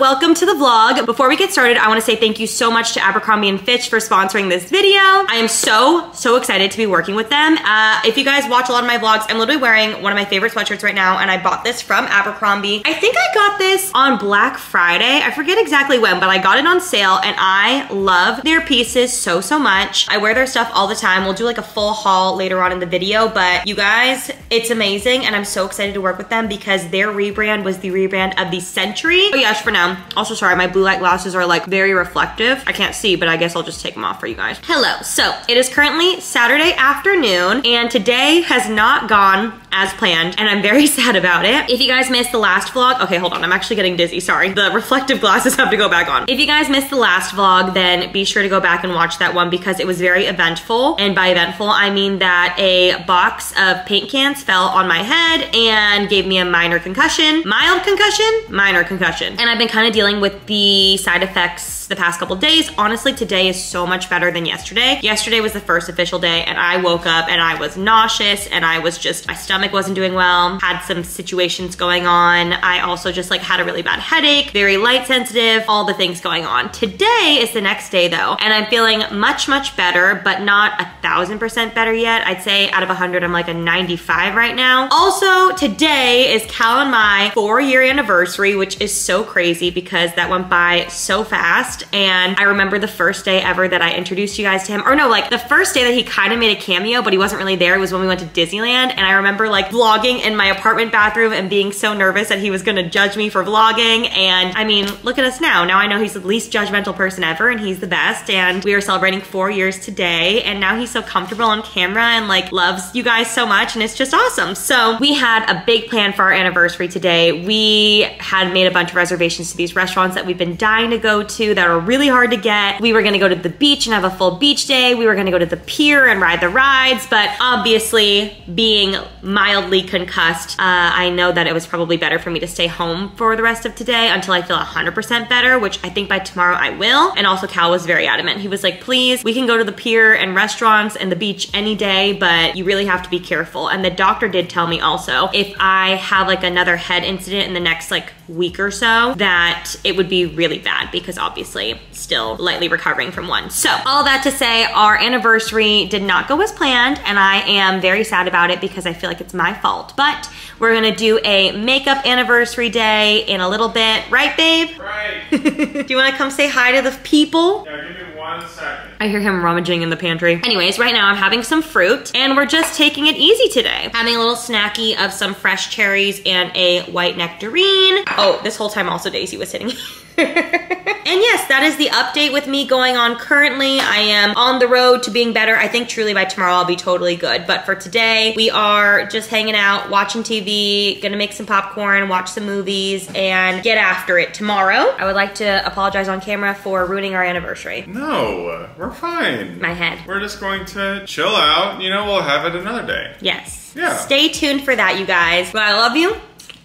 Welcome to the vlog. Before we get started, I wanna say thank you so much to Abercrombie & Fitch for sponsoring this video. I am so, so excited to be working with them. Uh, if you guys watch a lot of my vlogs, I'm literally wearing one of my favorite sweatshirts right now, and I bought this from Abercrombie. I think I got this on Black Friday. I forget exactly when, but I got it on sale, and I love their pieces so, so much. I wear their stuff all the time. We'll do like a full haul later on in the video, but you guys, it's amazing, and I'm so excited to work with them because their rebrand was the rebrand of the century. Oh yes, for now. Also, sorry, my blue light glasses are like very reflective. I can't see, but I guess I'll just take them off for you guys. Hello, so it is currently Saturday afternoon and today has not gone as planned and I'm very sad about it. If you guys missed the last vlog, okay, hold on, I'm actually getting dizzy, sorry. The reflective glasses have to go back on. If you guys missed the last vlog, then be sure to go back and watch that one because it was very eventful. And by eventful, I mean that a box of paint cans fell on my head and gave me a minor concussion. Mild concussion, minor concussion. And I've been kind of dealing with the side effects the past couple days. Honestly, today is so much better than yesterday. Yesterday was the first official day and I woke up and I was nauseous and I was just, my stomach wasn't doing well, had some situations going on. I also just like had a really bad headache, very light sensitive, all the things going on. Today is the next day though, and I'm feeling much, much better, but not a thousand percent better yet. I'd say out of 100, I'm like a 95 right now. Also, today is Cal and my four year anniversary, which is so crazy because that went by so fast and I remember the first day ever that I introduced you guys to him, or no, like the first day that he kind of made a cameo, but he wasn't really there. It was when we went to Disneyland. And I remember like vlogging in my apartment bathroom and being so nervous that he was gonna judge me for vlogging. And I mean, look at us now. Now I know he's the least judgmental person ever and he's the best. And we are celebrating four years today. And now he's so comfortable on camera and like loves you guys so much. And it's just awesome. So we had a big plan for our anniversary today. We had made a bunch of reservations to these restaurants that we've been dying to go to that are really hard to get. We were gonna go to the beach and have a full beach day. We were gonna go to the pier and ride the rides, but obviously being mildly concussed, uh, I know that it was probably better for me to stay home for the rest of today until I feel 100% better, which I think by tomorrow I will. And also Cal was very adamant. He was like, please, we can go to the pier and restaurants and the beach any day, but you really have to be careful. And the doctor did tell me also, if I have like another head incident in the next like week or so, that it would be really bad because obviously obviously still lightly recovering from one. So all that to say, our anniversary did not go as planned and I am very sad about it because I feel like it's my fault. But we're gonna do a makeup anniversary day in a little bit. Right, babe? Right. do you wanna come say hi to the people? Yeah, give me one second. I hear him rummaging in the pantry. Anyways, right now I'm having some fruit and we're just taking it easy today. Having a little snacky of some fresh cherries and a white nectarine. Oh, this whole time also Daisy was sitting and yes, that is the update with me going on currently. I am on the road to being better. I think truly by tomorrow I'll be totally good. But for today, we are just hanging out, watching TV, gonna make some popcorn, watch some movies, and get after it tomorrow. I would like to apologize on camera for ruining our anniversary. No, we're fine. My head. We're just going to chill out. You know, we'll have it another day. Yes. Yeah. Stay tuned for that, you guys. But I love you.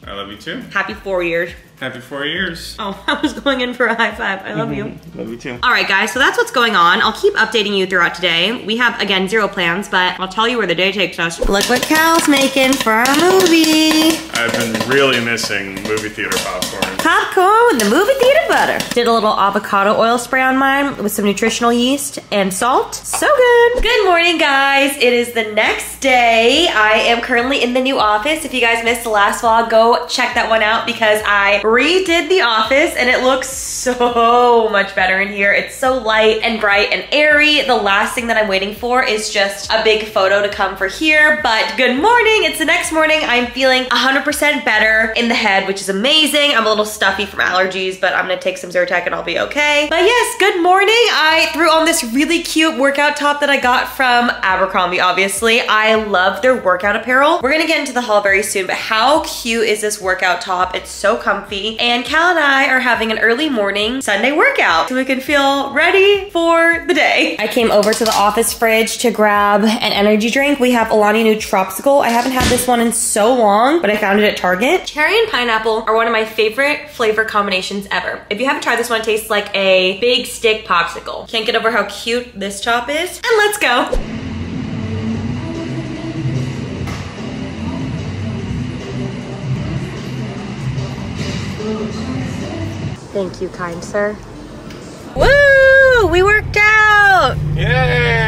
I love you too. Happy four years. Happy four years. Oh, I was going in for a high five. I love you. Mm-hmm. Love you too. All right, guys, so that's what's going on. I'll keep updating you throughout today. We have, again, zero plans, but I'll tell you where the day takes us. Look what Cal's making for our movie. I've been really missing movie theater popcorn. Popcorn with the movie theater butter. Did a little avocado oil spray on mine with some nutritional yeast and salt. So good. Good morning, guys. It is the next day. I am currently in the new office. If you guys missed the last vlog, go check that one out because I redid the office and it looks so much better in here. It's so light and bright and airy. The last thing that I'm waiting for is just a big photo to come for here. But good morning. It's the next morning. I'm feeling 100% better in the head, which is amazing. I'm a little stuffy from allergies, but I'm gonna take some Zyrtec and I'll be okay. But yes, good morning. I threw on this really cute workout top that I got from Abercrombie, obviously. I love their workout apparel. We're gonna get into the haul very soon, but how cute is this workout top? It's so comfy. And Cal and I are having an early morning Sunday workout so we can feel ready for the day. I came over to the office fridge to grab an energy drink. We have Alani Nu Tropsicle. I haven't had this one in so long, but I found it at Target. Cherry and pineapple are one of my favorite flavor combinations ever. If you haven't tried this one, it tastes like a big stick popsicle. Can't get over how cute this top is. And let's go. Thank you, kind sir. Woo! We worked out! Yay!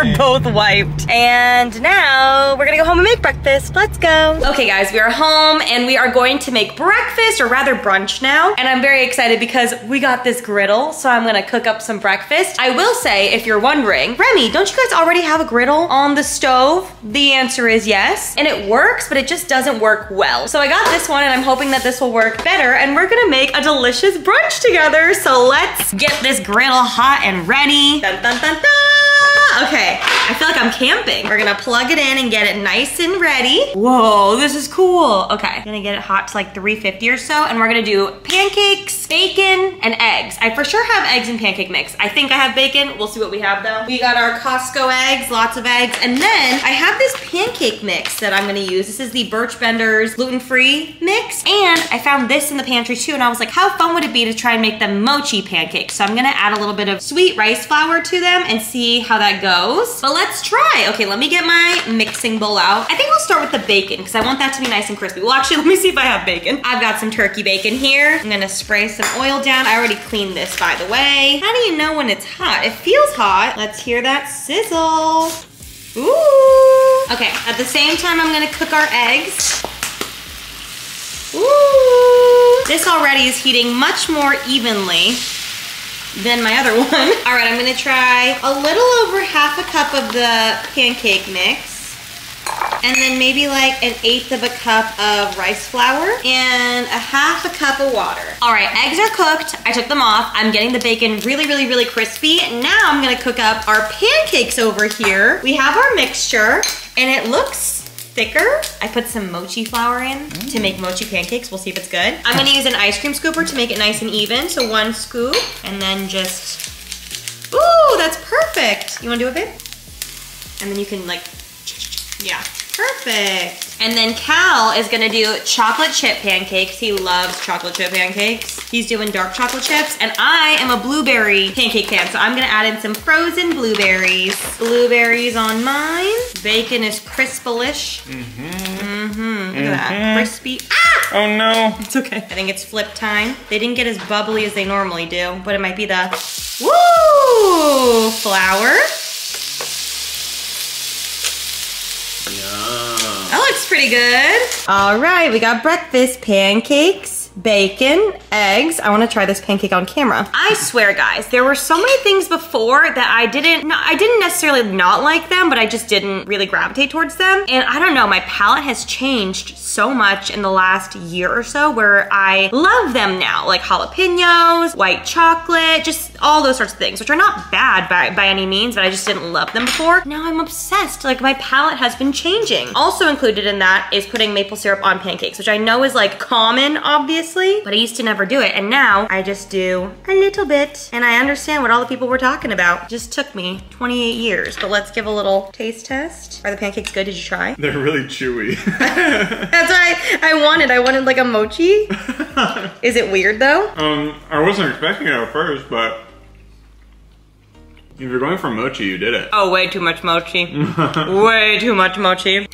We're both wiped. And now we're gonna go home and make breakfast. Let's go. Okay guys, we are home and we are going to make breakfast or rather brunch now. And I'm very excited because we got this griddle, so I'm gonna cook up some breakfast. I will say, if you're wondering, Remi, don't you guys already have a griddle on the stove? The answer is yes. And it works, but it just doesn't work well. So I got this one and I'm hoping that this will work better and we're gonna make a delicious brunch together. So let's get this griddle hot and ready. Dun, dun, dun, dun. Okay, I feel like I'm camping. We're gonna plug it in and get it nice and ready. Whoa, this is cool. Okay, I'm gonna get it hot to like 350 or so, and we're gonna do pancakes, bacon, and eggs. I for sure have eggs and pancake mix. I think I have bacon. We'll see what we have though. We got our Costco eggs, lots of eggs, and then I have this pancake mix that I'm gonna use. This is the Birch Benders gluten-free mix, and I found this in the pantry too, and I was like, how fun would it be to try and make them mochi pancakes? So I'm gonna add a little bit of sweet rice flour to them and see how that goes. But let's try. Okay, let me get my mixing bowl out. I think we'll start with the bacon because I want that to be nice and crispy. Well, actually, let me see if I have bacon. I've got some turkey bacon here. I'm gonna spray some oil down. I already cleaned this, by the way. How do you know when it's hot? It feels hot. Let's hear that sizzle. Ooh. Okay, at the same time, I'm gonna cook our eggs. Ooh. This already is heating much more evenly than my other one. All right, I'm gonna try a little over half a cup of the pancake mix. And then maybe like an eighth of a cup of rice flour and a half a cup of water. All right, eggs are cooked. I took them off. I'm getting the bacon really, really, really crispy. Now I'm gonna cook up our pancakes over here. We have our mixture and it looks thicker. I put some mochi flour in mm. to make mochi pancakes. We'll see if it's good. I'm gonna use an ice cream scooper to make it nice and even. So one scoop and then just, ooh, that's perfect. You wanna do it, babe? And then you can like, yeah. Perfect. And then Cal is gonna do chocolate chip pancakes. He loves chocolate chip pancakes. He's doing dark chocolate chips. And I am a blueberry pancake fan, so I'm gonna add in some frozen blueberries. Blueberries on mine. Bacon is crispalish. Mm-hmm. Mm-hmm. Look mm -hmm. at that. Mm-hmm. Crispy. Ah! Oh no. It's okay. I think it's flip time. They didn't get as bubbly as they normally do, but it might be the, woo, flour. That looks pretty good. All right, we got breakfast pancakes bacon, eggs. I want to try this pancake on camera. I swear, guys, there were so many things before that I didn't, no, I didn't necessarily not like them, but I just didn't really gravitate towards them. And I don't know, my palate has changed so much in the last year or so where I love them now, like jalapenos, white chocolate, just all those sorts of things, which are not bad by, by any means, but I just didn't love them before. Now I'm obsessed. Like my palate has been changing. Also included in that is putting maple syrup on pancakes, which I know is like common, obviously, obviously, but I used to never do it. And now I just do a little bit and I understand what all the people were talking about. It just took me 28 years, but let's give a little taste test. Are the pancakes good? Did you try? They're really chewy. That's what I, I wanted. I wanted like a mochi. Is it weird though? Um, I wasn't expecting it at first, but if you're going for mochi, you did it. Oh, way too much mochi. way too much mochi.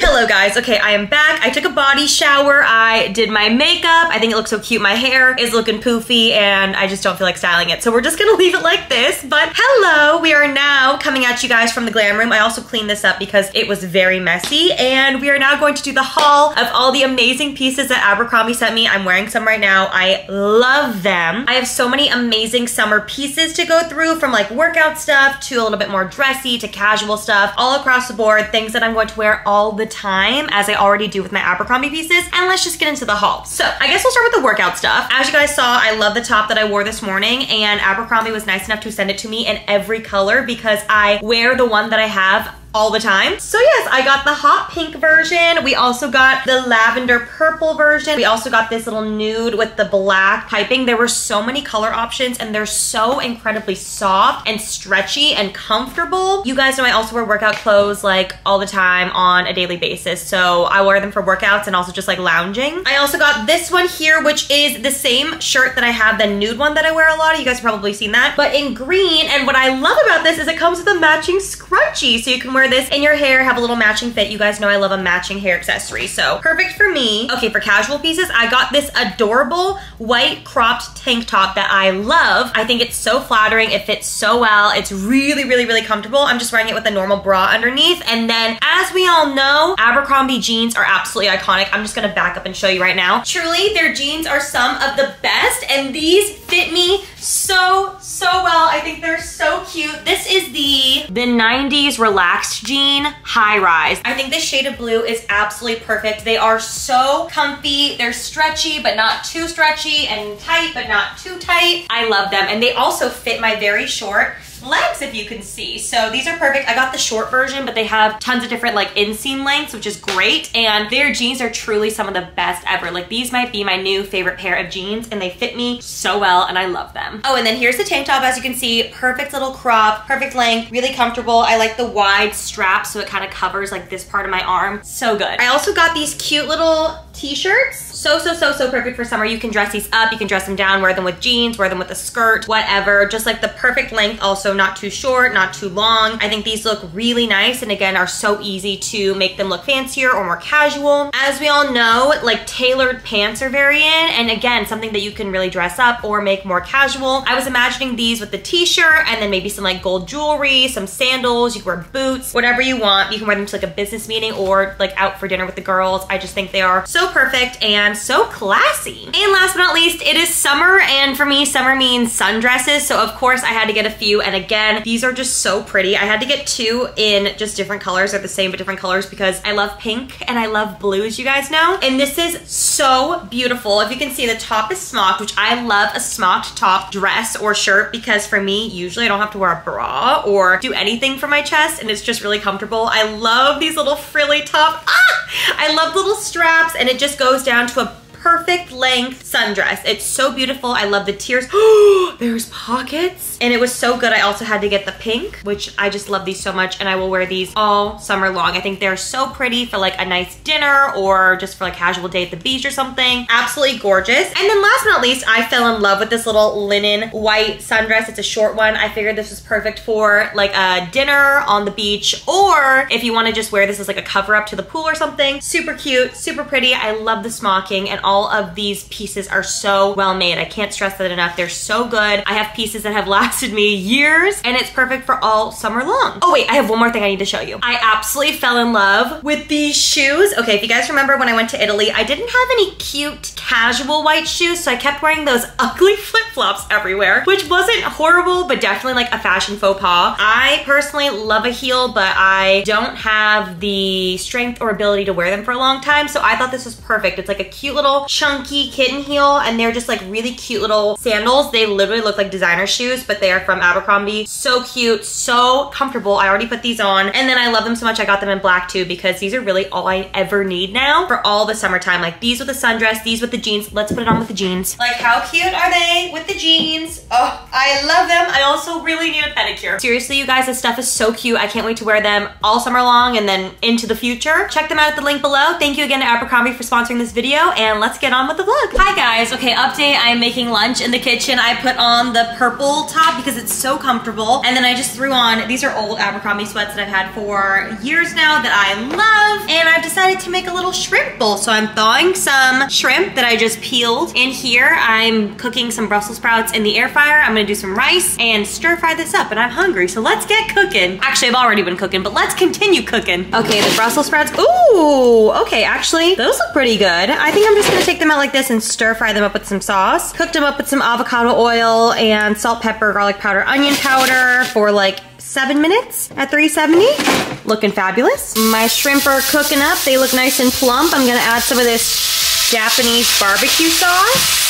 Hello guys, okay, I am back. I took a body shower. I did my makeup. I think it looks so cute. My hair is looking poofy and I just don't feel like styling it. So we're just gonna leave it like this. But hello, we are now coming at you guys from the glam room. I also cleaned this up because it was very messy. And we are now going to do the haul of all the amazing pieces that Abercrombie sent me. I'm wearing some right now. I love them. I have so many amazing summer pieces to go through from like workout stuff to a little bit more dressy to casual stuff all across the board. Things that I'm going to wear all the time as I already do with my Abercrombie pieces. And let's just get into the haul. So I guess we'll start with the workout stuff. As you guys saw, I love the top that I wore this morning and Abercrombie was nice enough to send it to me in every color because I wear the one that I have all the time. So yes, I got the hot pink version. We also got the lavender purple version. We also got this little nude with the black piping. There were so many color options and they're so incredibly soft and stretchy and comfortable. You guys know I also wear workout clothes like all the time on a daily basis. So I wear them for workouts and also just like lounging. I also got this one here, which is the same shirt that I have, the nude one that I wear a lot. You guys probably seen that, but in green. And what I love about this is it comes with a matching scrunchie. So you can wear this in your hair, have a little matching fit. You guys know I love a matching hair accessory, so perfect for me. Okay, for casual pieces, I got this adorable white cropped tank top that I love. I think it's so flattering. It fits so well. It's really, really, really comfortable. I'm just wearing it with a normal bra underneath. And then as we all know, Abercrombie jeans are absolutely iconic. I'm just gonna back up and show you right now. Truly, their jeans are some of the best and these fit me so, so well. I think they're so cute. This is the, the 90s relaxed jean high rise. I think this shade of blue is absolutely perfect. They are so comfy. They're stretchy, but not too stretchy and tight, but not too tight. I love them. And they also fit my very short legs if you can see. So these are perfect. I got the short version, but they have tons of different like inseam lengths, which is great. And their jeans are truly some of the best ever. Like these might be my new favorite pair of jeans and they fit me so well and I love them. Oh, and then here's the tank top. As you can see, perfect little crop, perfect length, really comfortable. I like the wide strap so it kind of covers like this part of my arm. So good. I also got these cute little t-shirts. So, so, so, so perfect for summer. You can dress these up, you can dress them down, wear them with jeans, wear them with a skirt, whatever. Just like the perfect length, also not too short, not too long. I think these look really nice and again are so easy to make them look fancier or more casual. As we all know, like tailored pants are very in and again, something that you can really dress up or make more casual. I was imagining these with the t-shirt and then maybe some like gold jewelry, some sandals, you can wear boots, whatever you want. You can wear them to like a business meeting or like out for dinner with the girls. I just think they are so perfect and so classy. And last but not least, it is summer and for me, summer means sundresses. So of course I had to get a few and again, these are just so pretty. I had to get two in just different colors. They're the same but different colors because I love pink and I love blue as you guys know. And this is so beautiful. If you can see the top is smocked, which I love a smocked top dress or shirt because for me, usually I don't have to wear a bra or do anything for my chest and it's just really comfortable. I love these little frilly top. Ah! I love little straps and it just goes down to a perfect length sundress. It's so beautiful. I love the tiers. Oh, There's pockets. And it was so good. I also had to get the pink, which I just love these so much. And I will wear these all summer long. I think they're so pretty for like a nice dinner or just for a casual day at the beach or something. Absolutely gorgeous. And then last but not least, I fell in love with this little linen white sundress. It's a short one. I figured this was perfect for like a dinner on the beach or if you want to just wear this as like a cover up to the pool or something. Super cute, super pretty. I love the smocking and all of these pieces are so well made. I can't stress that enough. They're so good. I have pieces that have lasted me years and it's perfect for all summer long. Oh wait, I have one more thing I need to show you. I absolutely fell in love with these shoes. Okay, if you guys remember when I went to Italy, I didn't have any cute casual white shoes, so I kept wearing those ugly flip-flops everywhere, which wasn't horrible, but definitely like a fashion faux pas. I personally love a heel, but I don't have the strength or ability to wear them for a long time, so I thought this was perfect. It's like a cute little chunky kitten heel and they're just like really cute little sandals. They literally look like designer shoes, but they are from Abercrombie. So cute, so comfortable. I already put these on. And then I love them so much I got them in black too because these are really all I ever need now for all the summertime. Like these with the sundress, these with the jeans. Let's put it on with the jeans. Like how cute are they with the jeans? Oh, I love them. I also really need a pedicure. Seriously, you guys, this stuff is so cute. I can't wait to wear them all summer long and then into the future. Check them out at the link below. Thank you again to Abercrombie for sponsoring this video and let's get on with the vlog. Hi guys, okay, update, I'm making lunch in the kitchen. I put on the purple top because it's so comfortable. And then I just threw on, these are old Abercrombie sweats that I've had for years now that I love. And I've decided to make a little shrimp bowl. So I'm thawing some shrimp that I just peeled. In here, I'm cooking some Brussels sprouts in the air fryer. I'm gonna do some rice and stir fry this up and I'm hungry. So let's get cooking. Actually, I've already been cooking, but let's continue cooking. Okay, the Brussels sprouts, ooh, okay, actually, those look pretty good. I think I'm just gonna take them out like this and stir fry them up with some sauce. Cooked them up with some avocado oil and salt, pepper, garlic powder, onion powder for like seven minutes at 370. Looking fabulous. My shrimp are cooking up. They look nice and plump. I'm gonna add some of this Japanese barbecue sauce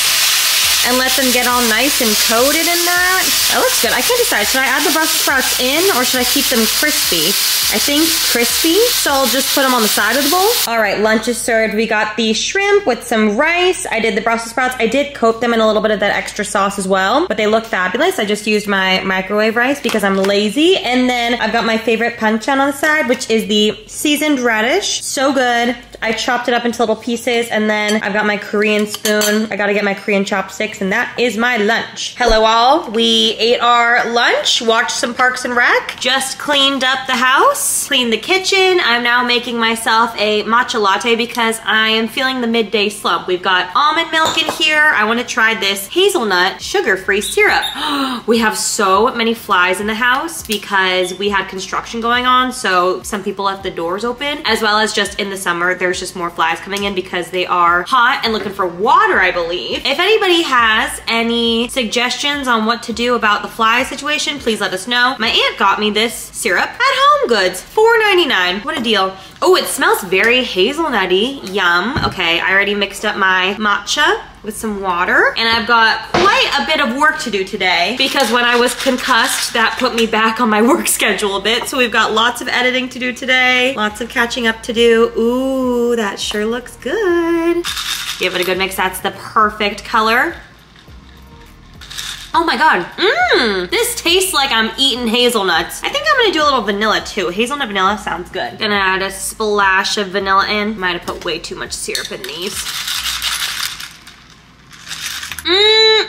and let them get all nice and coated in that. That looks good. I can't decide. Should I add the Brussels sprouts in or should I keep them crispy? I think crispy, so I'll just put them on the side of the bowl. All right, lunch is served. We got the shrimp with some rice. I did the Brussels sprouts. I did coat them in a little bit of that extra sauce as well, but they look fabulous. I just used my microwave rice because I'm lazy. And then I've got my favorite banchan on the side, which is the seasoned radish. So good. I chopped it up into little pieces and then I've got my Korean spoon. I gotta get my Korean chopsticks and that is my lunch. Hello all, we ate our lunch, watched some Parks and Rec, just cleaned up the house, cleaned the kitchen. I'm now making myself a matcha latte because I am feeling the midday slump. We've got almond milk in here. I wanna try this hazelnut sugar-free syrup. we have so many flies in the house because we had construction going on. So some people left the doors open as well as just in the summer, there's just more flies coming in because they are hot and looking for water, I believe. If anybody has any suggestions on what to do about the fly situation, please let us know. My aunt got me this syrup at Home Goods, $4.99. What a deal. Oh, it smells very hazelnutty. Yum. Okay, I already mixed up my matcha with some water. And I've got quite a bit of work to do today because when I was concussed, that put me back on my work schedule a bit. So we've got lots of editing to do today, lots of catching up to do. Ooh, that sure looks good. Give it a good mix. That's the perfect color. Oh my god, mmm, this tastes like I'm eating hazelnuts. I think I'm gonna do a little vanilla too. Hazelnut vanilla sounds good. Gonna add a splash of vanilla in. Might have put way too much syrup in these.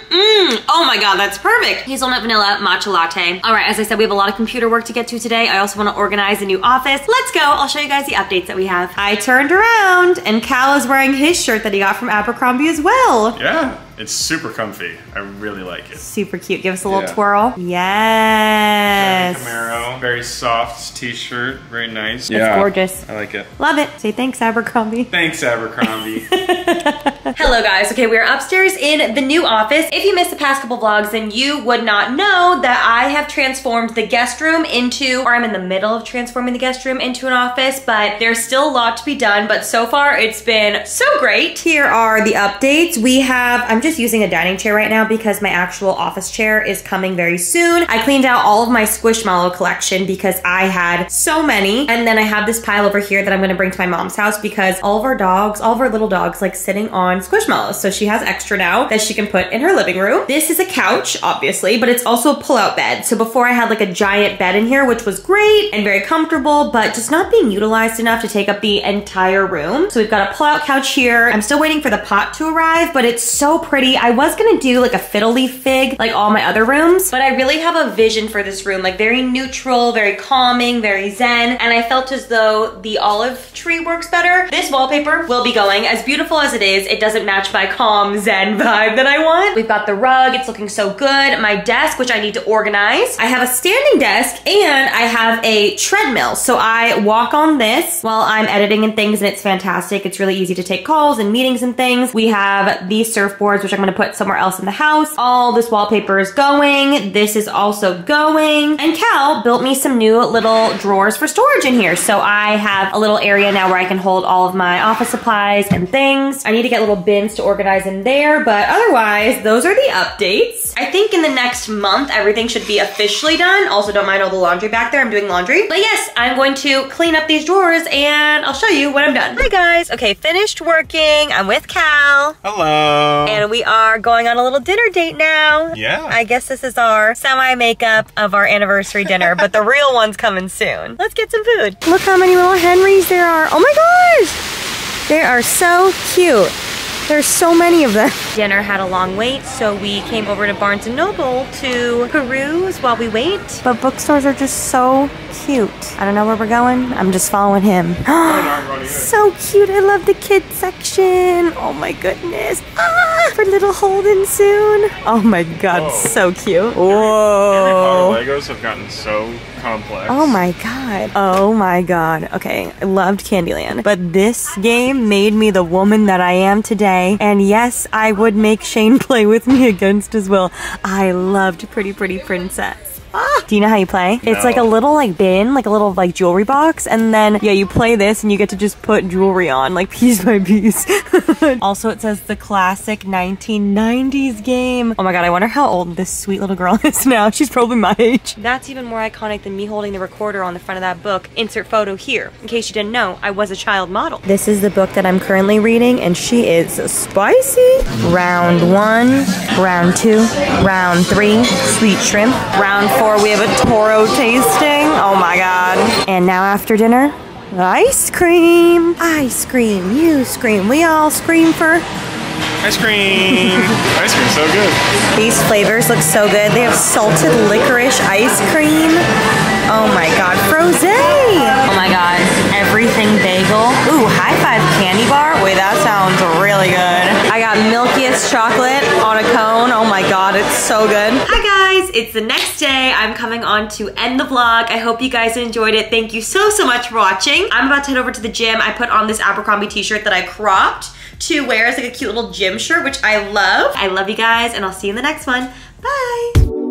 Mmm. Oh my god, that's perfect. Hazelnut vanilla matcha latte. All right, as I said, we have a lot of computer work to get to today. I also want to organize a new office. Let's go. I'll show you guys the updates that we have. I turned around and Cal is wearing his shirt that he got from Abercrombie as well. Yeah, it's super comfy. I really like it. Super cute. Give us a little Yeah. twirl. Yes. Camaro, very soft t-shirt, very nice. It's gorgeous. I like it. Love it. Say thanks, Abercrombie. Thanks, Abercrombie. Hello guys, okay, we are upstairs in the new office. If you missed the past couple vlogs, then you would not know that I have transformed the guest room into, or I'm in the middle of transforming the guest room into an office, but there's still a lot to be done, but so far it's been so great. Here are the updates. We have, I'm just using a dining chair right now because my actual office chair is coming very soon. I cleaned out all of my Squishmallow collection because I had so many, and then I have this pile over here that I'm gonna bring to my mom's house because all of our dogs, all of our little dogs like sitting on Squishmallows. So she has extra now that she can put in her living room. This is a couch, obviously, but it's also a pull-out bed. So before I had like a giant bed in here, which was great and very comfortable, but just not being utilized enough to take up the entire room. So we've got a pull-out couch here. I'm still waiting for the pot to arrive, but it's so pretty. I was gonna do like a fiddle leaf fig, like all my other rooms, but I really have a vision for this room, like very neutral, very calming, very zen, and I felt as though the olive tree works better. This wallpaper will be going. As beautiful as it is, it doesn't match my calm zen vibe that I want. We've got the rug, it's looking so good. My desk, which I need to organize. I have a standing desk and I have a treadmill. So I walk on this while I'm editing and things and it's fantastic. It's really easy to take calls and meetings and things. We have these surfboards, which I'm gonna put somewhere else in the house. All this wallpaper is going. This is also going. And Cal built me some new little drawers for storage in here. So I have a little area now where I can hold all of my office supplies and things. I need to get little bins to organize in there, but otherwise, those are the updates. I think in the next month, everything should be officially done. Also, don't mind all the laundry back there. I'm doing laundry. But yes, I'm going to clean up these drawers and I'll show you when I'm done. Hi guys. Okay, finished working. I'm with Cal. Hello. And we are going on a little dinner date now. Yeah. I guess this is our semi makeup of our anniversary dinner, but the real one's coming soon. Let's get some food. Look how many little Henrys there are. Oh my gosh! They are so cute. There's so many of them. Dinner had a long wait, so we came over to Barnes & Noble to peruse while we wait. But bookstores are just so cute. I don't know where we're going. I'm just following him. so cute. I love the kids section. Oh my goodness. Ah, for little Holden soon. Oh my god, Whoa. so cute. Harry Whoa. Potter Legos have gotten so complex. Oh my god. Oh my god. Okay, I loved Candyland. But this game made me the woman that I am today. And yes, I would make Shane play with me against his will. I loved Pretty Pretty Princess. Ah. Do you know how you play? It's like a little like bin, like a little like jewelry box, and then yeah, you play this and you get to just put jewelry on like piece by piece. also, it says the classic 1990s game. Oh my god, I wonder how old this sweet little girl is now. She's probably my age. That's even more iconic than me holding the recorder on the front of that book. Insert photo here. In case you didn't know, I was a child model. This is the book that I'm currently reading, and she is spicy. Round one, round two, round three, sweet shrimp. Round four, we have a Toro tasting. Oh my god. And now after dinner, Ice cream. Ice cream. You scream. We all scream for. Ice cream. ice cream, so good. These flavors look so good. They have salted licorice ice cream. Oh my god, froze. Oh my god, everything bagel. Ooh, high five candy bar. Wait, that sounds really good. I got milkiest chocolate on a cone. Oh my god, it's so good. Hi it's the next day. I'm coming on to end the vlog. I hope you guys enjoyed it. Thank you so, so much for watching. I'm about to head over to the gym. I put on this Abercrombie t-shirt that I cropped to wear as like a cute little gym shirt, which I love. I love you guys, and I'll see you in the next one. Bye.